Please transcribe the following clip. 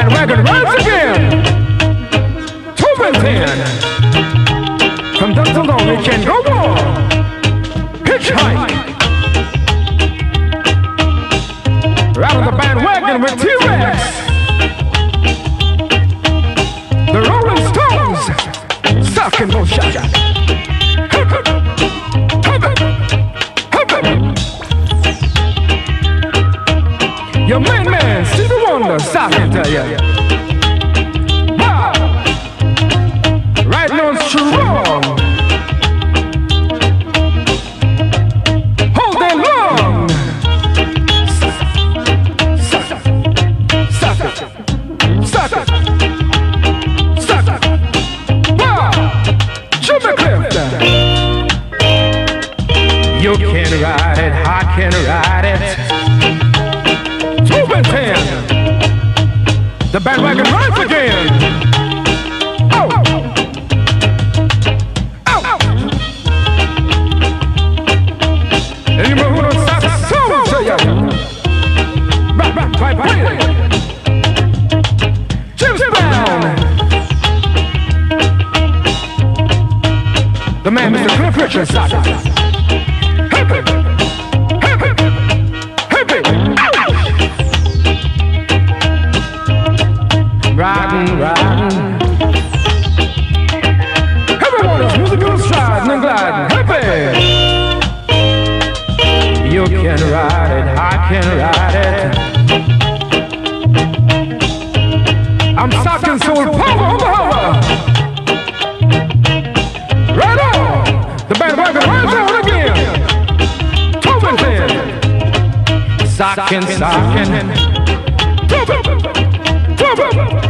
bandwagon rides again. Two and ten. From Dunson on, it can go on. Hitchhike. Right on the bandwagon with T-Rex. The Rolling Stones. Sucking motion. Your main man, Stevie Wonder, talking to you. Right now, strong. Hold long. It. Suck it. Suck it. Suck it. Wow. Jimmy Clifton. You can ride it, I can ride it. Two and ten. The man, Mr. Cliff Richard, stop. Hip it. Hip it. Riding, riding. Everyone is musical striding and gliding. Happy. You can ride it, I can ride it. around again. Tobin Pen. Sockin', and Tobin. Tobin.